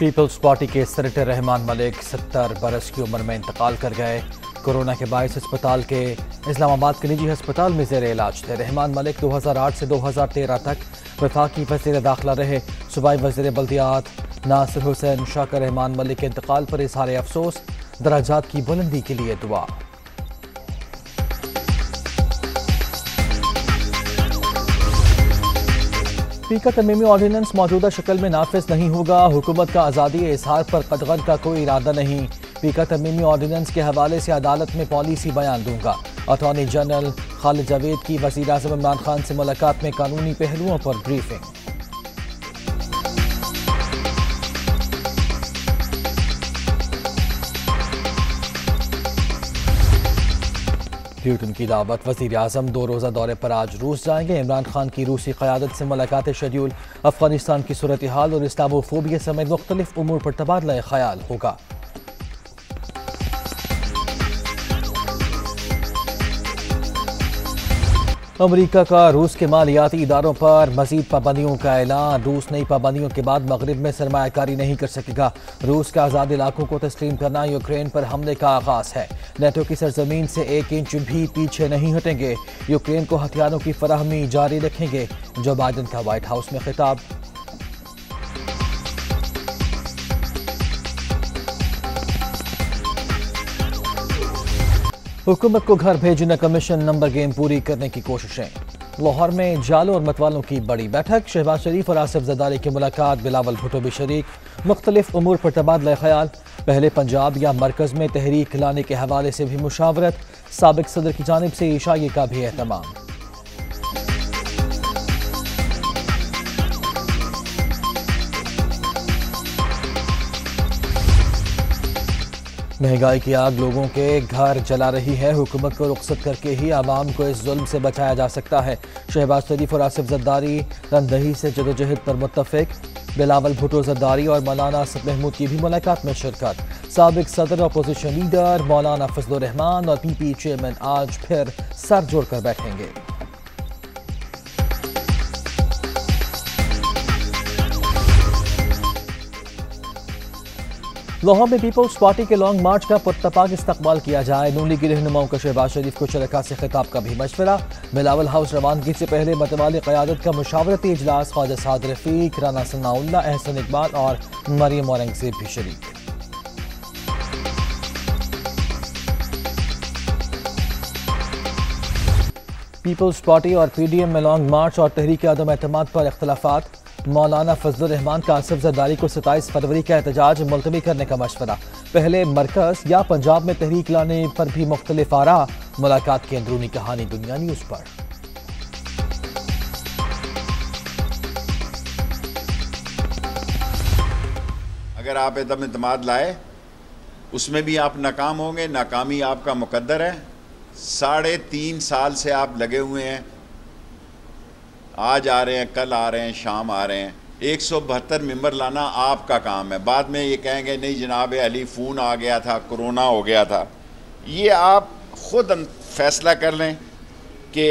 Peoples party के senator Rahman Malik सत्तर बरस की उम्र में इंतकाल कर गए। कोरोना के बायस अस्पताल के इस्लामाबाद के निजी अस्पताल में जेर इलाज थे। रहमान मलिक 2008 से 2013 तक वफाकी वज़ीर दाखिला रहे। सूबाई वज़ीर बल्दियात नासिर हुसैन शाकर रहमान मलिक के इंतकाल पर इजहार अफसोस दराजात की बुलंदी के लिए दुआ। स्पीकर तमीमी ऑर्डिनेंस मौजूदा शक्ल में नाफिज नहीं होगा। हुकूमत का आज़ादी इजहार पर कटगन का कोई इरादा नहीं। स्पीकर तमीमी ऑर्डिनेंस के हवाले से अदालत में पॉलिसी बयान दूँगा। अटॉर्नी जनरल खालिद जावेद की वजी अजम इमरान खान से मुलाकात में कानूनी पहलुओं पर ब्रीफिंग। ब्यूटन की दावत। वज़ीर अजम दो रोज़ा दौरे पर आज रूस जाएँगे। इमरान खान की रूसी क्यादत से मुलाकात शेड्यूल। अफ़गानिस्तान की सूरत हाल और इस्लामोफोबिया समेत मुख्तलिफ़ उमूर पर तबादला ख्याल होगा। अमरीका का रूस के मालियाती इदारों पर मजीद पाबंदियों का ऐलान। रूस नई पाबंदियों के बाद मगरब में सरमाकारी नहीं कर सकेगा। रूस के आज़ाद इलाकों को तस्लीम करना यूक्रेन पर हमले का आगाज़ है। नेटो की सरजमीन से एक इंच भी पीछे नहीं हटेंगे। यूक्रेन को हथियारों की फराहमी जारी रखेंगे, जो बाइडन का व्हाइट हाउस में खिताब। हुकूमत को घर भेजना कमीशन नंबर गेम पूरी करने की कोशिशें। लाहौर में जालों और मतवालों की बड़ी बैठक। शहबाज शरीफ और आसिफ जदारी की मुलाकात, बिलावल भुटो भी शरीक, मुख्तलिफ़ उमूर पर तबादला ख्याल। पहले पंजाब या मरकज में तहरीक लाने के हवाले से भी मुशावरत। सबक सदर की जानब से ईशाई का भी अहतमाम महँगाई की आग लोगों के घर जला रही है। हुकूमत को रुखसत करके ही आवाम को इस जुल्म से बचाया जा सकता है। शहबाज शरीफ और आसिफ जद्दारी रंदही से जदोजहद पर मुतफिक बिलावल भुटो जद्दारी और मौलाना असद महमूद की भी मुलाकात में शिरकत। सबक सदर अपोजिशन लीडर मौलाना फजल रहमान और पी चेयरमैन आज फिर सर जोड़कर बैठेंगे। लाहौर में पीपल्स पार्टी के लॉन्ग मार्च का पुरतपाक इस्तकबाल किया जाए। नून लीगी रहनुमाओं का शहबाज शरीफ को शरका से खिताब का भी मशवरा। बिलावल हाउस रवानगी से पहले मतवाली क्यादत का मुशावरती इजलास। ख्वाजा साद रफीक, राना सनाउल्ला एहसन इकबाल और मरियम औरंगज़ेब भी शरीक। पीपल्स पार्टी और पी डी एम में लॉन्ग मार्च और तहरीक आदम अहतमाद पर अख्तलाफात मौलाना फजल रहमान का आसिफ जरदारी को सताईस फरवरी का एहतजाज मुलतवी करने का मशवरा। पहले मरकज या पंजाब में तहरीक लाने पर भी मुख्तलिफ़ आरा। मुलाकात की अंदरूनी कहानी दुनिया न्यूज़ पर। अगर आप एकदम अतमाद लाए, उसमें भी आप नाकाम होंगे। नाकामी आपका मुकद्दर है। साढ़े तीन साल से आप लगे हुए हैं। आज आ रहे हैं, कल आ रहे हैं, शाम आ रहे हैं। एक सौ बहत्तर मेंबर लाना आपका काम है। बाद में ये कहेंगे, नहीं जनाब अली फ़ोन आ गया था, कोरोना हो गया था। ये आप खुद फैसला कर लें कि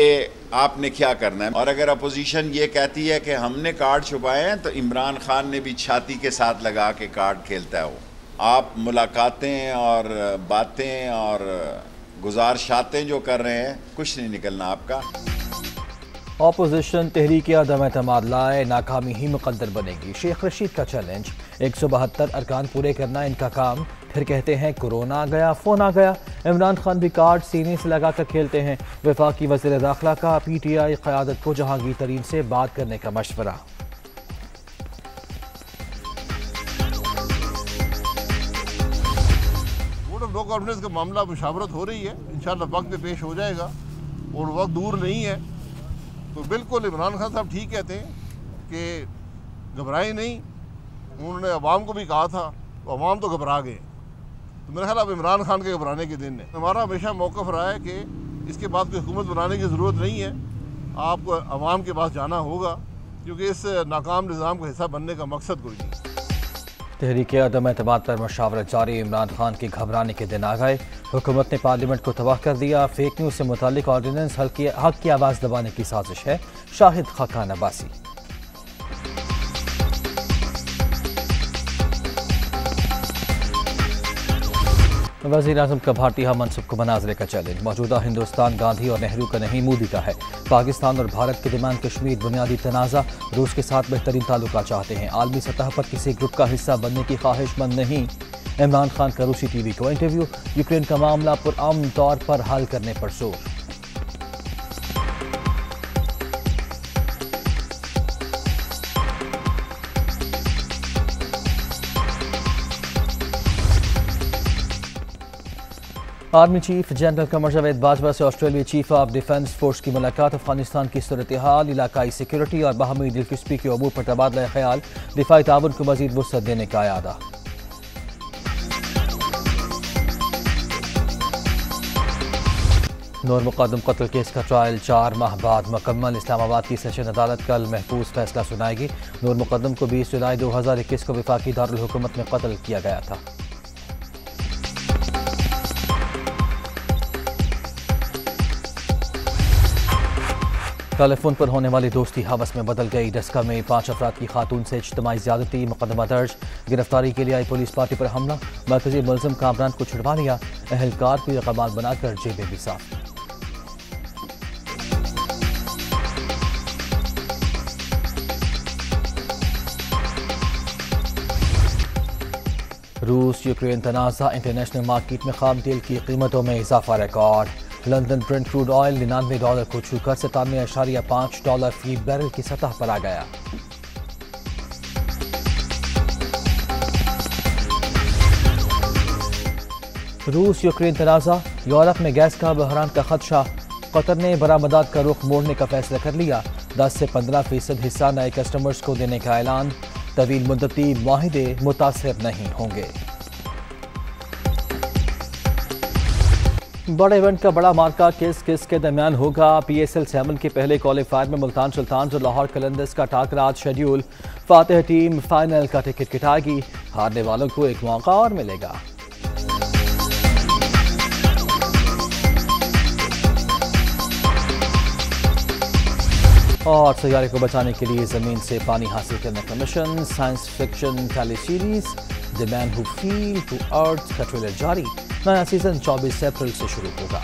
आपने क्या करना है। और अगर अपोजिशन ये कहती है कि हमने कार्ड छुपाए हैं तो इमरान खान ने भी छाती के साथ लगा के कार्ड खेलता है वो। आप मुलाकातें और बातें और गुजारशातें जो कर रहे हैं, कुछ नहीं निकलना आपका। ऑपोजिशन तहरीक अदम अतमाद लाए, नाकामी ही मुकदर बनेगी। शेख रशीद का चैलेंज, एक सौ बहत्तर अरकान पूरे करना इनका काम। फिर कहते हैं, कोरोना आ गया, फ़ोन आ गया। इमरान खान भी कार्ड सीने से लगा कर खेलते हैं। वफाकी वज़ीर दाखिला का पी टी आई क़्यादत को जहांगीर तरीन से बात करने का मशवरा। नो कॉन्फिडेंस का मामला मुशावरत हो रही है। इन वक्त पेश हो जाएगा और वक्त दूर नहीं है। तो बिल्कुल इमरान खान साहब ठीक कहते हैं कि घबराए नहीं। उन्होंने अवाम को भी कहा था तो अवाम तो घबरा गए। तो मेरा ख्याल अब इमरान खान के घबराने के दिन है। हमारा हमेशा मौक़ रहा है कि इसके बाद कोई हुकूमत बनाने की ज़रूरत नहीं है। आपको अवाम के पास जाना होगा, क्योंकि इस नाकाम निज़ाम का हिस्सा बनने का मकसद कोई नहीं। तहरीक अदम अतमाद पर मशावरत जारी। इमरान खान के घबराने के दिन आ गए। हुकूमत ने पार्लियामेंट को तबाह कर दिया। फेक न्यूज़ से मुतल ऑर्डीनेंस हक की आवाज़ दबाने की साजिश है। शाहिद खाकान अब्बासी। वज़ीर अजम का भारतीय मनसब को मनाजरे का चैलेंज मौजूदा हिंदुस्तान गांधी और नेहरू का नहीं, मोदी का है। पाकिस्तान और भारत के दरमियान कश्मीर बुनियादी तनाज़ा, रूस के साथ बेहतरीन ताल्लुक चाहते हैं। आलमी सतह पर किसी ग्रुप का हिस्सा बनने की ख्वाहिशमंद नहीं। इमरान खान का रूसी टीवी को इंटरव्यू यूक्रेन का मामला पुरान तौर पर हल करने पर ज़ोर। Army chief general Qamar Javed Bajwa से Australia chief of defence force की मुलाकात। अफ़गानिस्तान की सूरत हाल, इलाकाई सिक्योरिटी और बाहमी दिलचस्पी के अमूर पर तबादला ख्याल, दिफाई ताउन को मजीद वसत देने का अदा नूर मुकदम कत्ल केस का ट्रायल चार माह बाद मुकम्मल, इस्लामाबाद की सेशन अदालत कल महफूज फैसला सुनाएगी। नूर मुकदम को बीस जुलाई दो हज़ार इक्कीस को विफाकी दारकूमत में कत्ल किया गया था। टेलीफोन पर होने वाली दोस्ती हवस में बदल गई। डस्का में पाँच अफराद की खातून से इज्तमाही ज्यादती, मुकदमा दर्ज। गिरफ्तारी के लिए आई पुलिस पार्टी पर हमला। मरकजी मुलजम कामरान को छुड़वा लिया। अहलकार को यकमाल बनाकर जेबें साफ़। रूस यूक्रेन तनाज़ा, इंटरनेशनल मार्केट में खाम तेल की कीमतों में इजाफा record. London Brent crude oil निन्यानवे डॉलर को छूकर सतानवे अशारिया पाँच डॉलर फ़ी बैरल की सतह पर आ गया। रूस यूक्रेन तनाज़ा, यूरोप में गैस का बहरान का खदशा। कतर ने बरामदात का रुख मोड़ने का फैसला कर लिया। दस से पंद्रह फ़ीसद हिस्सा नए कस्टमर्स को देने का ऐलान। तवील मुद्दती माहदे मुतासर नहीं होंगे। बड़े इवेंट का बड़ा मार्का किस किस के दरमियान होगा? पीएसएल सेवन के पहले क्वालिफायर में मुल्तान सुल्तान और लाहौर कलंदर्स का टाकरा आज शेड्यूल फातेह टीम फाइनल का टिकट किटाएगी। हारने वालों को एक मौका और मिलेगा। और सैारे को बचाने के लिए ज़मीन से पानी हासिल करने का mission science fiction tele series the man who fell to earth का ट्रेलर जारी। नया सीज़न 24 अप्रैल से शुरू होगा।